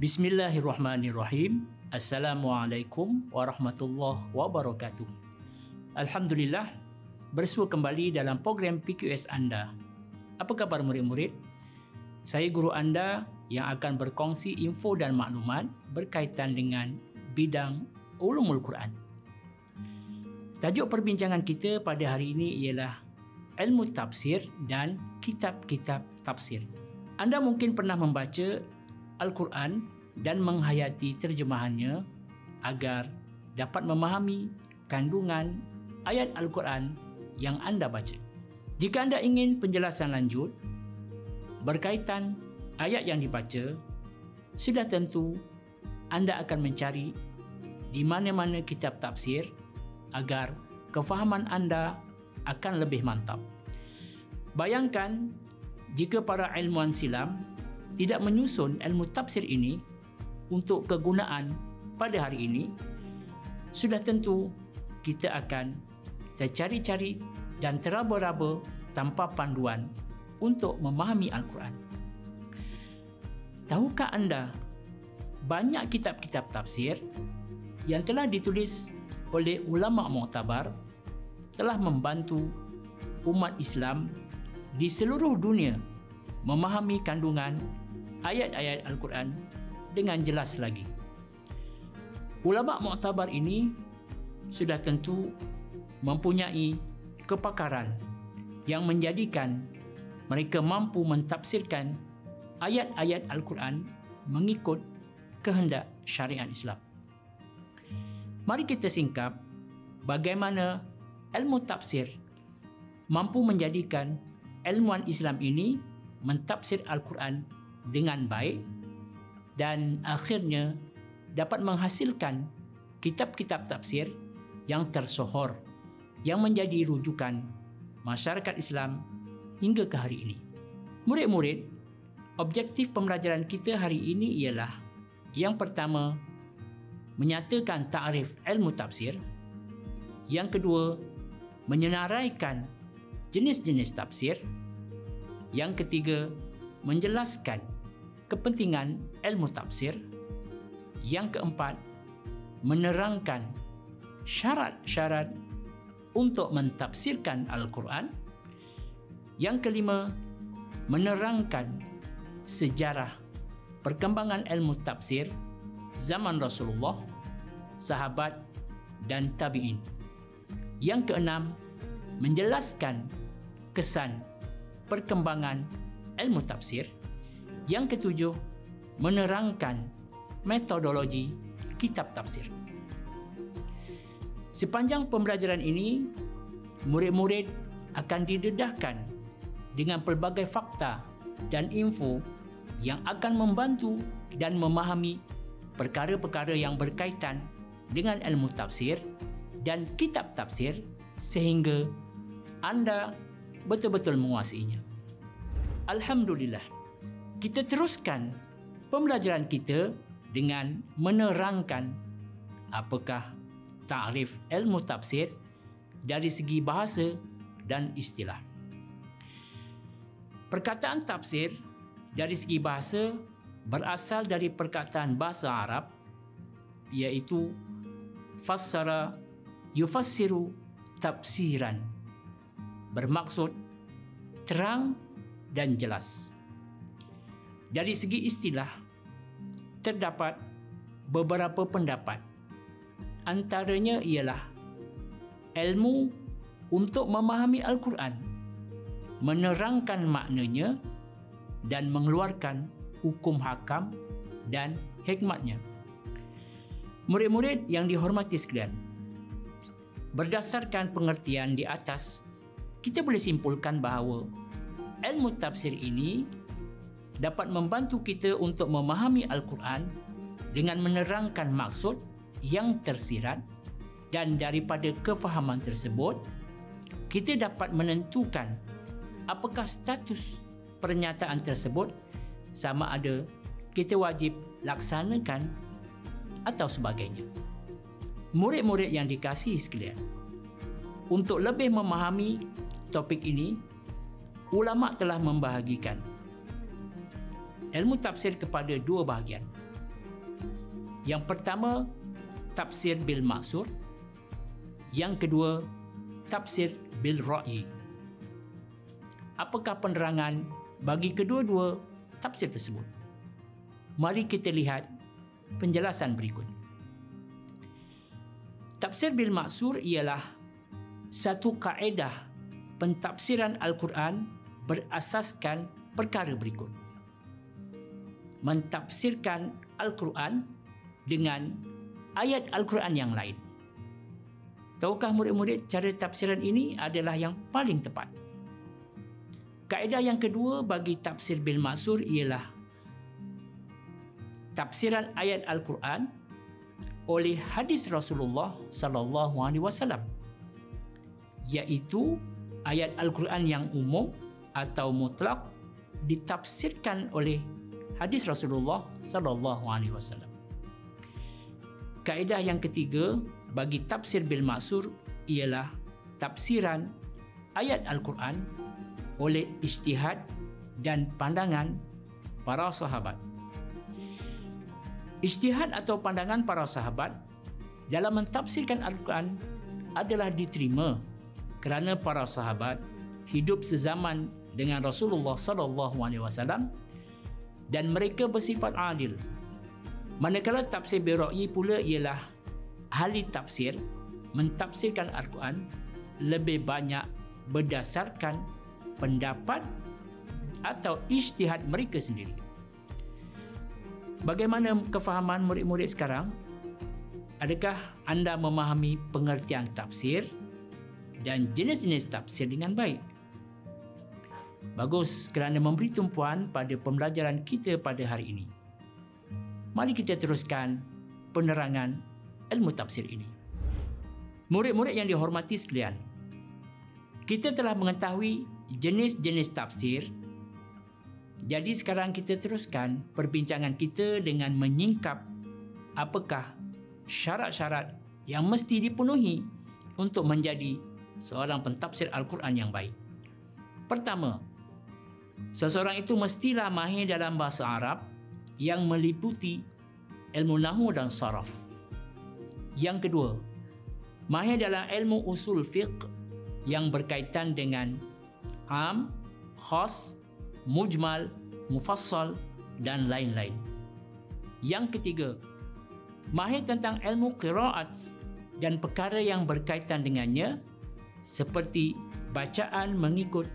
Bismillahirrahmanirrahim. Assalamualaikum warahmatullahi wabarakatuh. Alhamdulillah, bersua kembali dalam program PQS anda. Apa khabar murid-murid? Saya guru anda yang akan berkongsi info dan maklumat berkaitan dengan bidang ulumul Quran. Tajuk perbincangan kita pada hari ini ialah ilmu tafsir dan kitab-kitab tafsir. Anda mungkin pernah membaca Al-Quran dan menghayati terjemahannya agar dapat memahami kandungan ayat Al-Quran yang anda baca. Jika anda ingin penjelasan lanjut berkaitan ayat yang dibaca, sudah tentu anda akan mencari di mana-mana kitab tafsir agar kefahaman anda akan lebih mantap. Bayangkan jika para ilmuwan silam tidak menyusun ilmu tafsir ini untuk kegunaan pada hari ini, sudah tentu kita akan tercari-cari dan teraba-raba tanpa panduan untuk memahami Al-Quran. Tahukah anda banyak kitab-kitab tafsir yang telah ditulis oleh ulama muktabar telah membantu umat Islam di seluruh dunia memahami kandungan ayat-ayat Al-Quran dengan jelas lagi. Ulama muktabar ini sudah tentu mempunyai kepakaran yang menjadikan mereka mampu mentafsirkan ayat-ayat Al-Quran mengikut kehendak syariat Islam. Mari kita singkap bagaimana ilmu tafsir mampu menjadikan ilmuwan Islam ini mentafsir Al-Quran dengan baik dan akhirnya dapat menghasilkan kitab-kitab tafsir yang tersohor yang menjadi rujukan masyarakat Islam hingga ke hari ini. Murid-murid, objektif pembelajaran kita hari ini ialah yang pertama menyatakan takrif ilmu tafsir, yang kedua menyenaraikan jenis-jenis tafsir, yang ketiga menjelaskan kepentingan ilmu tafsir. Yang keempat, menerangkan syarat-syarat untuk mentafsirkan Al-Quran. Yang kelima, menerangkan sejarah perkembangan ilmu tafsir zaman Rasulullah, sahabat dan tabi'in. Yang keenam, menjelaskan kesan perkembangan ilmu tafsir. Yang ketujuh, menerangkan metodologi kitab tafsir. Sepanjang pembelajaran ini, murid-murid akan didedahkan dengan pelbagai fakta dan info yang akan membantu dan memahami perkara-perkara yang berkaitan dengan ilmu tafsir dan kitab tafsir sehingga anda betul-betul menguasainya. Alhamdulillah kita teruskan pembelajaran kita dengan menerangkan apakah takrif ilmu tafsir dari segi bahasa dan istilah. Perkataan tafsir dari segi bahasa berasal dari perkataan bahasa Arab iaitu fassara yufassiru tafsiran bermaksud terang dan jelas. Dari segi istilah, terdapat beberapa pendapat. Antaranya ialah ilmu untuk memahami Al-Quran, menerangkan maknanya dan mengeluarkan hukum hakam dan hikmatnya. Murid-murid yang dihormati sekalian, berdasarkan pengertian di atas, kita boleh simpulkan bahawa ilmu tafsir ini dapat membantu kita untuk memahami Al-Quran dengan menerangkan maksud yang tersirat dan daripada kefahaman tersebut kita dapat menentukan apakah status pernyataan tersebut sama ada kita wajib laksanakan atau sebagainya. Murid-murid yang dikasihi sekalian, untuk lebih memahami topik ini, ulama telah membahagikan ilmu tafsir kepada dua bahagian. Yang pertama, tafsir bil maksur. Yang kedua, tafsir bil ra'i. Apakah penerangan bagi kedua-dua tafsir tersebut? Mari kita lihat penjelasan berikut. Tafsir bil maksur ialah satu kaedah pentafsiran Al-Quran berasaskan perkara berikut. Mentafsirkan Al-Quran dengan ayat Al-Quran yang lain. Tahukah murid-murid cara tafsiran ini adalah yang paling tepat? Kaedah yang kedua bagi tafsir bil maksur ialah tafsiran ayat Al-Quran oleh hadis Rasulullah sallallahu alaihi wasallam iaitu ayat Al-Quran yang umum atau mutlak ditafsirkan oleh hadis Rasulullah sallallahu alaihi wasallam. Kaedah yang ketiga bagi tafsir bil maksur ialah tafsiran ayat Al-Quran oleh ijtihad dan pandangan para sahabat. Ijtihad atau pandangan para sahabat dalam mentafsirkan Al-Quran adalah diterima kerana para sahabat hidup sezaman dengan Rasulullah sallallahu alaihi wasallam dan mereka bersifat adil. Manakala tafsir Bira'i pula ialah ahli tafsir mentafsirkan Al-Quran lebih banyak berdasarkan pendapat atau ijtihad mereka sendiri. Bagaimana kefahaman murid-murid sekarang? Adakah anda memahami pengertian tafsir dan jenis-jenis tafsir dengan baik. Bagus kerana memberi tumpuan pada pembelajaran kita pada hari ini. Mari kita teruskan penerangan ilmu tafsir ini. Murid-murid yang dihormati sekalian, kita telah mengetahui jenis-jenis tafsir. Jadi sekarang kita teruskan perbincangan kita dengan menyingkap apakah syarat-syarat yang mesti dipenuhi untuk menjadi seorang pentafsir Al-Quran yang baik. Pertama, seseorang itu mestilah mahir dalam bahasa Arab yang meliputi ilmu nahu dan saraf. Yang kedua, mahir dalam ilmu usul fiqh yang berkaitan dengan am, khas, mujmal, mufassal dan lain-lain. Yang ketiga, mahir tentang ilmu qiraat dan perkara yang berkaitan dengannya seperti bacaan mengikut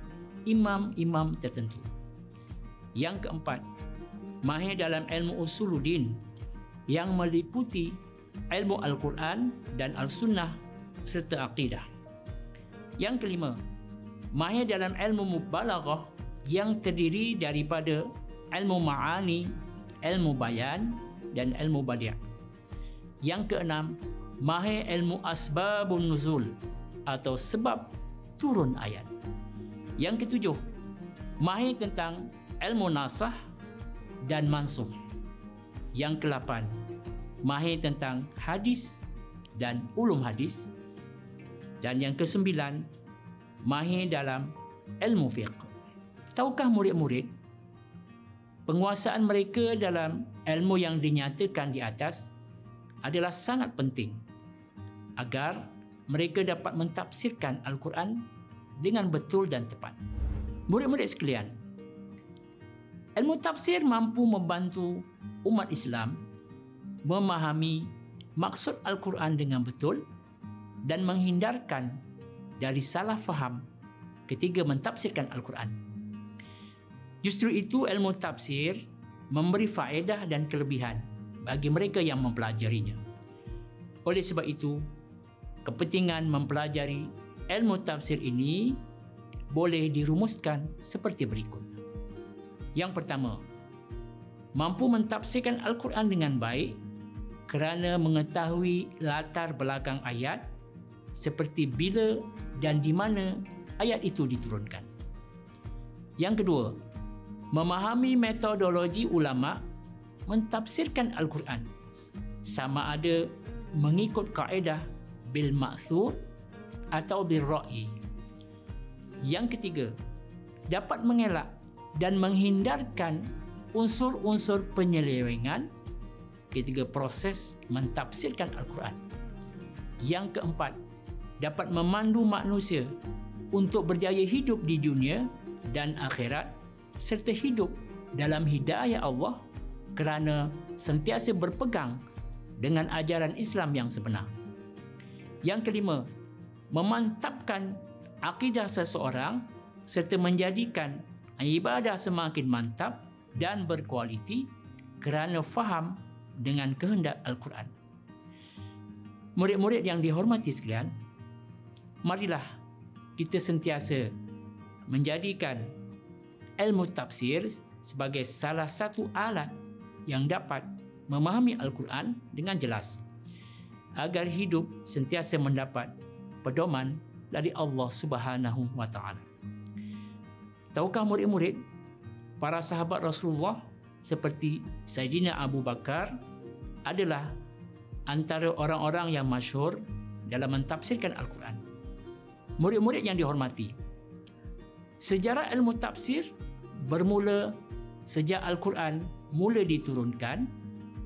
imam-imam tertentu. Yang keempat, mahir dalam ilmu usuluddin yang meliputi ilmu Al-Quran dan Al-Sunnah serta akidah. Yang kelima, mahir dalam ilmu mubalaghah yang terdiri daripada ilmu ma'ani, ilmu bayan dan ilmu badi'. Yang keenam, mahir ilmu asbabun nuzul atau sebab turun ayat. Yang ketujuh, mahir tentang ilmu nasah dan mansuh. Yang kelapan, mahir tentang hadis dan ulum hadis. Dan yang kesembilan, mahir dalam ilmu fiqh. Tahukah murid-murid, penguasaan mereka dalam ilmu yang dinyatakan di atas adalah sangat penting agar mereka dapat mentafsirkan Al-Quran dengan betul dan tepat. Murid-murid sekalian, ilmu tafsir mampu membantu umat Islam memahami maksud Al-Quran dengan betul dan menghindarkan dari salah faham ketika mentafsirkan Al-Quran. Justru itu ilmu tafsir memberi faedah dan kelebihan bagi mereka yang mempelajarinya. Oleh sebab itu, kepentingan mempelajari ilmu tafsir ini boleh dirumuskan seperti berikut. Yang pertama, mampu mentafsirkan Al-Quran dengan baik kerana mengetahui latar belakang ayat seperti bila dan di mana ayat itu diturunkan. Yang kedua, memahami metodologi ulama mentafsirkan Al-Quran sama ada mengikut kaedah bil ma'thur atau bil ra'i. Yang ketiga, dapat mengelak dan menghindarkan unsur-unsur penyelewengan ketika proses mentafsirkan Al-Quran. Yang keempat, dapat memandu manusia untuk berjaya hidup di dunia dan akhirat serta hidup dalam hidayah Allah kerana sentiasa berpegang dengan ajaran Islam yang sebenar. Yang kelima, memantapkan akidah seseorang serta menjadikan ibadah semakin mantap dan berkualiti kerana faham dengan kehendak Al-Quran. Murid-murid yang dihormati sekalian, marilah kita sentiasa menjadikan ilmu tafsir sebagai salah satu alat yang dapat memahami Al-Quran dengan jelas agar hidup sentiasa mendapat pedoman dari Allah Subhanahu wa taala. Tahukah murid-murid para sahabat Rasulullah seperti Sayyidina Abu Bakar adalah antara orang-orang yang masyhur dalam mentafsirkan Al-Quran. Murid-murid yang dihormati, sejarah ilmu tafsir bermula sejak Al-Quran mula diturunkan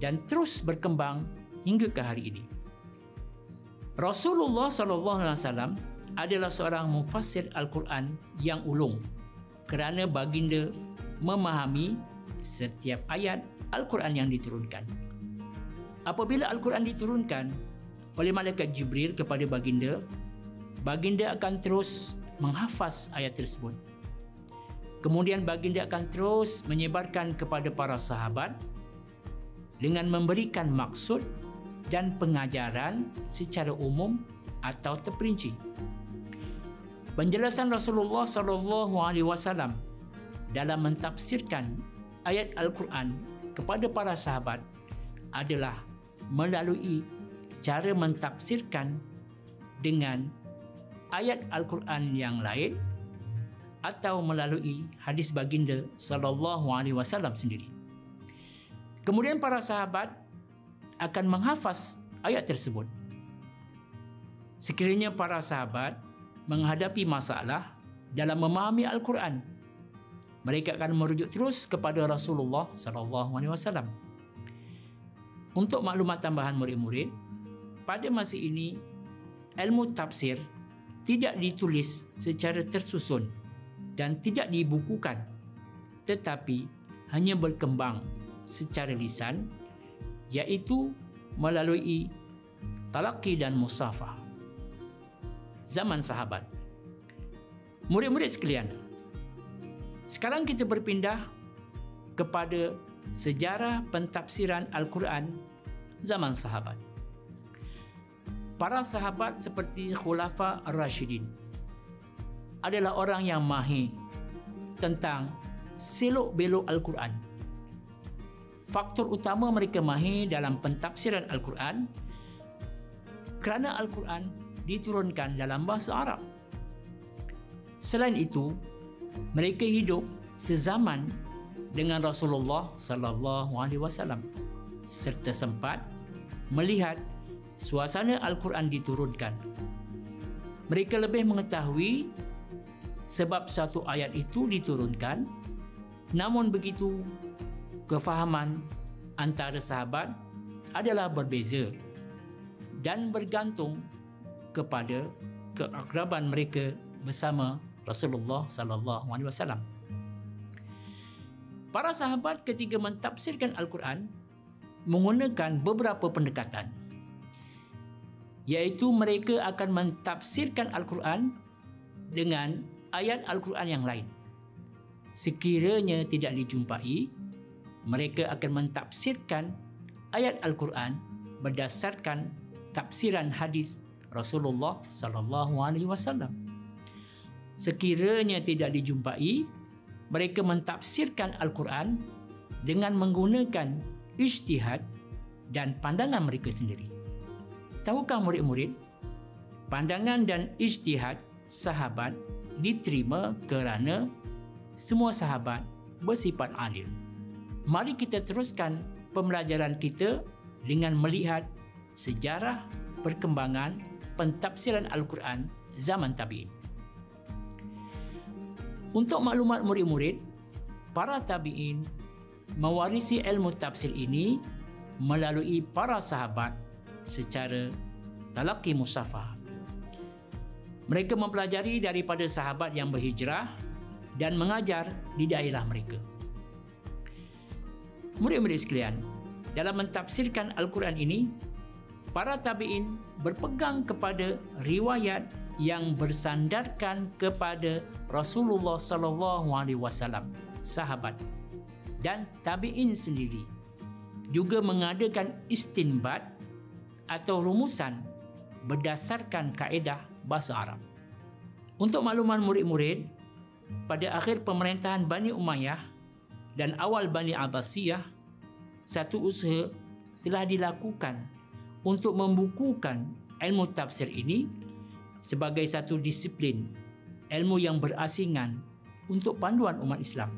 dan terus berkembang hingga ke hari ini. Rasulullah sallallahu alaihi wasallam adalah seorang mufassir Al-Quran yang ulung kerana baginda memahami setiap ayat Al-Quran yang diturunkan. Apabila Al-Quran diturunkan oleh malaikat Jibril kepada baginda, baginda akan terus menghafaz ayat tersebut. Kemudian baginda akan terus menyebarkan kepada para sahabat dengan memberikan maksud dan pengajaran secara umum atau terperinci. Penjelasan Rasulullah sallallahu alaihi wasallam dalam mentafsirkan ayat Al-Quran kepada para sahabat adalah melalui cara mentafsirkan dengan ayat Al-Quran yang lain atau melalui hadis baginda sallallahu alaihi wasallam sendiri. Kemudian para sahabat akan menghafaz ayat tersebut. Sekiranya para sahabat menghadapi masalah dalam memahami Al-Quran. Mereka akan merujuk terus kepada Rasulullah sallallahu alaihi wasallam. Untuk maklumat tambahan murid-murid, pada masa ini ilmu tafsir tidak ditulis secara tersusun dan tidak dibukukan tetapi hanya berkembang secara lisan iaitu melalui talaqi dan musafah zaman sahabat. Murid-murid sekalian, sekarang kita berpindah kepada sejarah pentafsiran Al-Quran zaman sahabat. Para sahabat seperti Khulafa Ar-Rashidin adalah orang yang mahir tentang selok belok Al-Quran. Faktor utama mereka mahir dalam pentafsiran Al-Quran kerana Al-Quran diturunkan dalam bahasa Arab. Selain itu, mereka hidup sezaman dengan Rasulullah sallallahu alaihi wasallam serta sempat melihat suasana Al-Quran diturunkan. Mereka lebih mengetahui sebab satu ayat itu diturunkan. Namun begitu, kefahaman antara sahabat adalah berbeza dan bergantung kepada keakraban mereka bersama Rasulullah sallallahu alaihi wasallam. Para sahabat ketika mentafsirkan Al-Quran menggunakan beberapa pendekatan iaitu mereka akan mentafsirkan Al-Quran dengan ayat Al-Quran yang lain. Sekiranya tidak dijumpai, mereka akan mentafsirkan ayat Al-Quran berdasarkan tafsiran hadis Rasulullah sallallahu alaihi wasallam. Sekiranya tidak dijumpai, mereka mentafsirkan Al-Quran dengan menggunakan ijtihad dan pandangan mereka sendiri. Tahukah murid-murid, pandangan dan ijtihad sahabat diterima kerana semua sahabat bersifat adil. Mari kita teruskan pembelajaran kita dengan melihat sejarah perkembangan pentafsiran Al-Quran zaman tabi'in. Untuk maklumat murid-murid, para tabi'in mewarisi ilmu tafsir ini melalui para sahabat secara talaqi musafah. Mereka mempelajari daripada sahabat yang berhijrah dan mengajar di daerah mereka. Murid-murid sekalian, dalam mentafsirkan Al-Quran ini, para tabi'in berpegang kepada riwayat yang bersandarkan kepada Rasulullah sallallahu alaihi wasallam, sahabat dan tabi'in sendiri juga mengadakan istinbat atau rumusan berdasarkan kaedah bahasa Arab. Untuk makluman murid-murid, pada akhir pemerintahan Bani Umayyah dan awal Bani Abbasiyah, satu usaha telah dilakukan untuk membukukan ilmu tafsir ini sebagai satu disiplin ilmu yang berasingan untuk panduan umat Islam.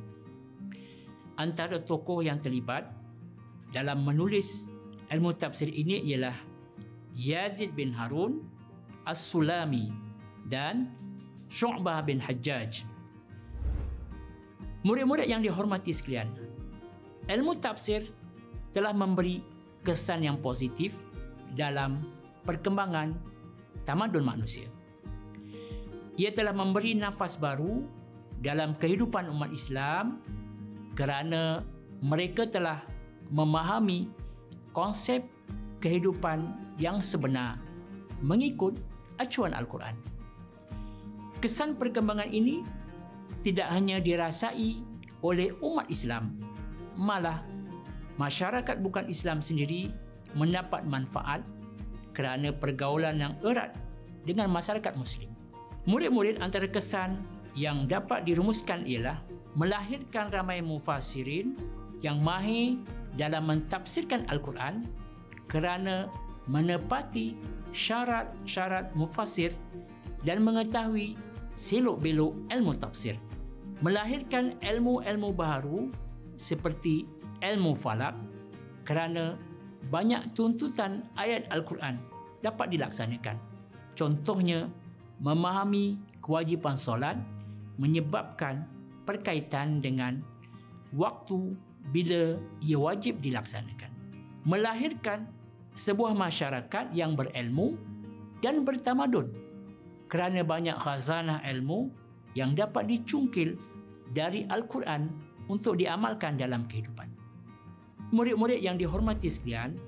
Antara tokoh yang terlibat dalam menulis ilmu tafsir ini ialah Yazid bin Harun As-Sulami dan Syu'bah bin Hajjaj. Murid-murid yang dihormati sekalian, ilmu tafsir telah memberi kesan yang positif dalam perkembangan tamadun manusia. Ia telah memberi nafas baru dalam kehidupan umat Islam kerana mereka telah memahami konsep kehidupan yang sebenar mengikut acuan Al-Quran. Kesan perkembangan ini tidak hanya dirasai oleh umat Islam, malah masyarakat bukan Islam sendiri mendapat manfaat kerana pergaulan yang erat dengan masyarakat Muslim. Murid-murid antara kesan yang dapat dirumuskan ialah melahirkan ramai mufassirin yang mahir dalam mentafsirkan Al-Quran kerana menepati syarat-syarat mufassir dan mengetahui selok-belok ilmu tafsir. Melahirkan ilmu-ilmu baru seperti ilmu falak kerana banyak tuntutan ayat Al-Quran dapat dilaksanakan. Contohnya, memahami kewajipan solat menyebabkan perkaitan dengan waktu bila ia wajib dilaksanakan. Melahirkan sebuah masyarakat yang berilmu dan bertamadun kerana banyak khazanah ilmu yang dapat dicungkil dari Al-Quran untuk diamalkan dalam kehidupan. Murid-murid yang dihormati sekalian,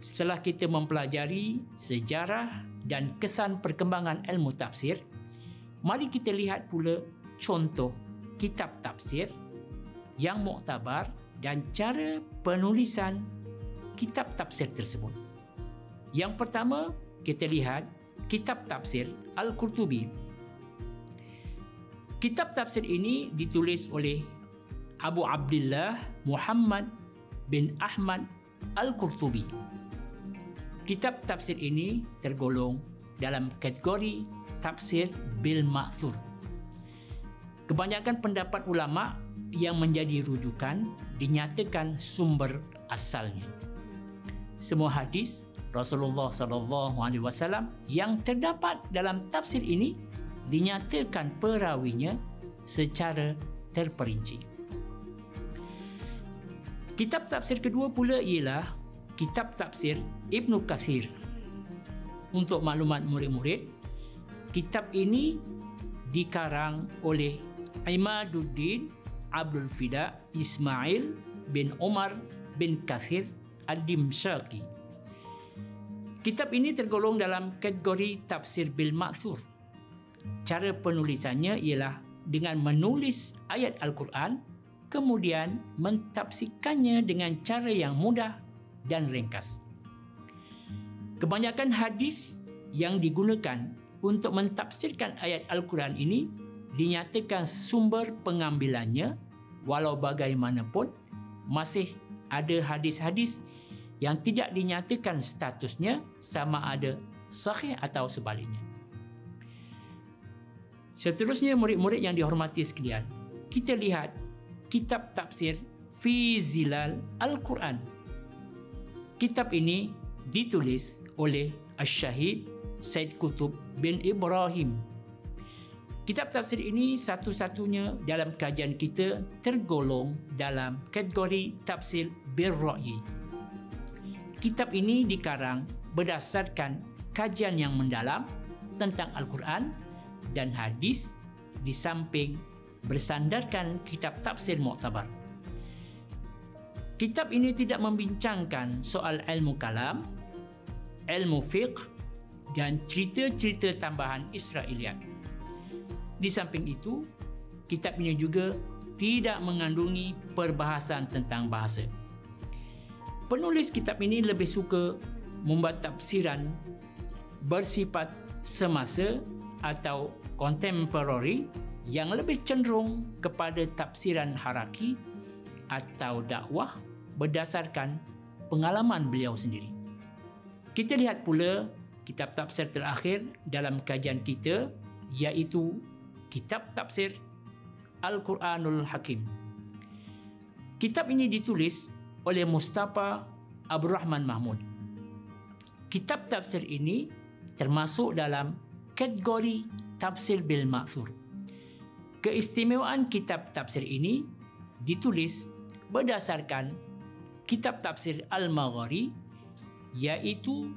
setelah kita mempelajari sejarah dan kesan perkembangan ilmu tafsir, mari kita lihat pula contoh kitab tafsir yang muktabar dan cara penulisan kitab tafsir tersebut. Yang pertama, kita lihat kitab tafsir Al-Qurtubi. Kitab tafsir ini ditulis oleh Abu Abdullah Muhammad bin Ahmad Al-Qurtubi. Kitab tafsir ini tergolong dalam kategori tafsir bil ma'thur. Kebanyakan pendapat ulama yang menjadi rujukan dinyatakan sumber asalnya. Semua hadis Rasulullah sallallahu alaihi wasallam yang terdapat dalam tafsir ini dinyatakan perawinya secara terperinci. Kitab tafsir kedua pula ialah kitab tafsir Ibnu Kathir. Untuk maklumat murid-murid, kitab ini dikarang oleh Imaduddin Abdul Fida Ismail bin Omar bin Kathir Ad-Dimsyaqi. Kitab ini tergolong dalam kategori tafsir bil ma'thur. Cara penulisannya ialah dengan menulis ayat Al-Quran kemudian mentafsirkannya dengan cara yang mudah dan ringkas. Kebanyakan hadis yang digunakan untuk mentafsirkan ayat Al-Quran ini dinyatakan sumber pengambilannya walau bagaimanapun masih ada hadis-hadis yang tidak dinyatakan statusnya sama ada sahih atau sebaliknya. Seterusnya murid-murid yang dihormati sekalian, kita lihat kitab tafsir Fi Zilal Al-Quran. Kitab ini ditulis oleh Asy-Syahid Said Kutub bin Ibrahim Kitab tafsir ini satu-satunya dalam kajian kita tergolong dalam kategori tafsir birra'i. kitab ini dikarang berdasarkan kajian yang mendalam tentang Al-Quran dan hadis di samping bersandarkan kitab tafsir Mu'tabar. Kitab ini tidak membincangkan soal ilmu kalam, ilmu fiqh dan cerita-cerita tambahan Israeliat. Di samping itu, kitab ini juga tidak mengandungi perbahasan tentang bahasa. Penulis kitab ini lebih suka membuat tafsiran bersifat semasa atau contemporary yang lebih cenderung kepada tafsiran haraki atau dakwah berdasarkan pengalaman beliau sendiri. Kita lihat pula kitab tafsir terakhir dalam kajian kita iaitu kitab tafsir Al-Quranul Hakim. Kitab ini ditulis oleh Mustafa Abdul Rahman Mahmud. Kitab tafsir ini termasuk dalam kategori tafsir bil maksur. Keistimewaan kitab tafsir ini ditulis berdasarkan kitab tafsir Al-Maghari iaitu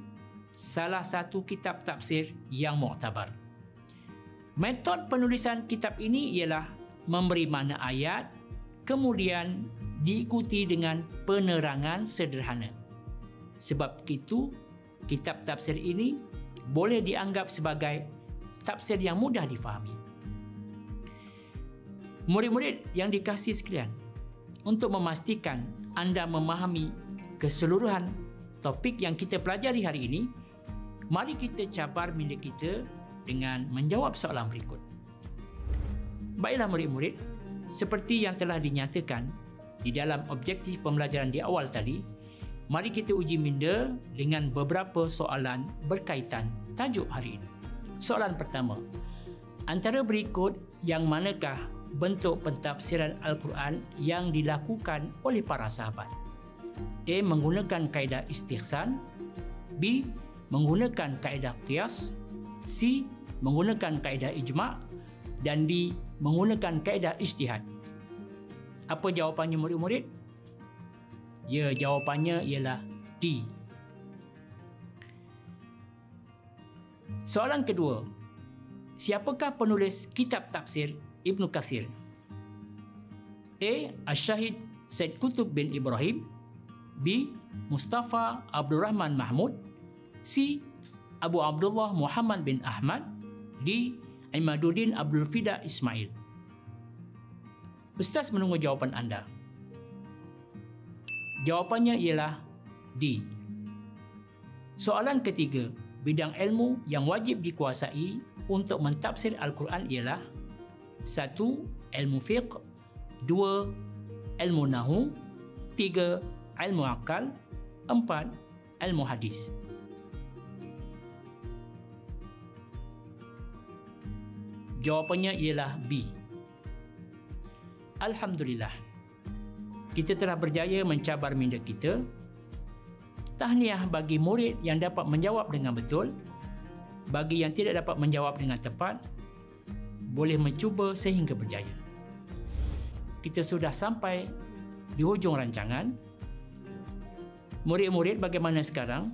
salah satu kitab tafsir yang muktabar. Metod penulisan kitab ini ialah memberi makna ayat kemudian diikuti dengan penerangan sederhana. Sebab itu, kitab tafsir ini boleh dianggap sebagai tafsir yang mudah difahami. Murid-murid yang dikasih sekalian, untuk memastikan anda memahami keseluruhan topik yang kita pelajari hari ini, mari kita cabar minda kita dengan menjawab soalan berikut. Baiklah murid-murid, seperti yang telah dinyatakan di dalam objektif pembelajaran di awal tadi, mari kita uji minda dengan beberapa soalan berkaitan tajuk hari ini. Soalan pertama, antara berikut yang manakah bentuk pentafsiran Al-Quran yang dilakukan oleh para sahabat. A. Menggunakan kaedah istihsan B. Menggunakan kaedah qiyas C. Menggunakan kaedah ijma' dan D. Menggunakan kaedah ijtihad. Apa jawapannya murid-murid? Ya, jawapannya ialah D. Soalan kedua. Siapakah penulis kitab tafsir Ibn Kathir. A. Ash-Shahid Said Qutub bin Ibrahim B. Mustafa Abdul Rahman Mahmud C. Abu Abdullah Muhammad bin Ahmad D. Imaduddin Abdul Fida Ismail Ustaz menunggu jawapan anda. Jawapannya ialah D. Soalan ketiga, bidang ilmu yang wajib dikuasai untuk mentafsir Al-Quran ialah satu ilmu fiqh dua ilmu nahu tiga ilmu akal empat ilmu hadis. Jawapannya ialah B. Alhamdulillah kita telah berjaya mencabar minda kita tahniah bagi murid yang dapat menjawab dengan betul bagi yang tidak dapat menjawab dengan tepat boleh mencuba sehingga berjaya. Kita sudah sampai di hujung rancangan. Murid-murid bagaimana sekarang?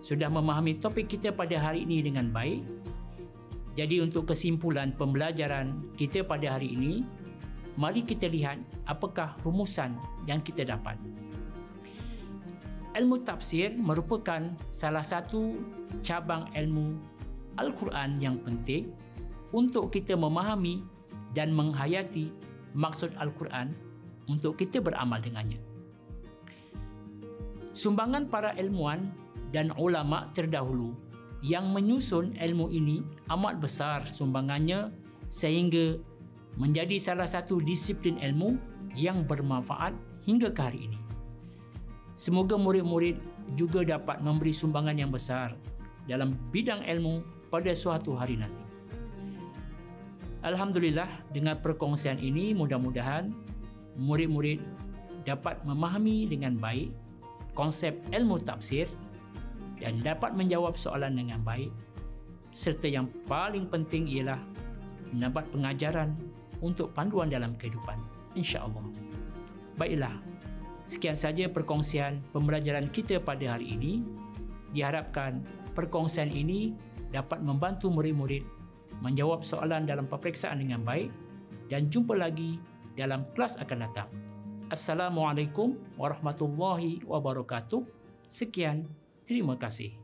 Sudah memahami topik kita pada hari ini dengan baik? Jadi untuk kesimpulan pembelajaran kita pada hari ini, mari kita lihat apakah rumusan yang kita dapat. Ilmu tafsir merupakan salah satu cabang ilmu Al-Quran yang penting untuk kita memahami dan menghayati maksud Al-Quran untuk kita beramal dengannya. Sumbangan para ilmuwan dan ulama terdahulu yang menyusun ilmu ini amat besar sumbangannya sehingga menjadi salah satu disiplin ilmu yang bermanfaat hingga ke hari ini. Semoga murid-murid juga dapat memberi sumbangan yang besar dalam bidang ilmu pada suatu hari nanti. Alhamdulillah dengan perkongsian ini mudah-mudahan murid-murid dapat memahami dengan baik konsep ilmu tafsir dan dapat menjawab soalan dengan baik serta yang paling penting ialah mendapat pengajaran untuk panduan dalam kehidupan insya-Allah. Baiklah. Sekian saja perkongsian pembelajaran kita pada hari ini. Diharapkan perkongsian ini dapat membantu murid-murid menjawab soalan dalam peperiksaan dengan baik dan jumpa lagi dalam kelas akan datang. Assalamualaikum warahmatullahi wabarakatuh. Sekian, terima kasih.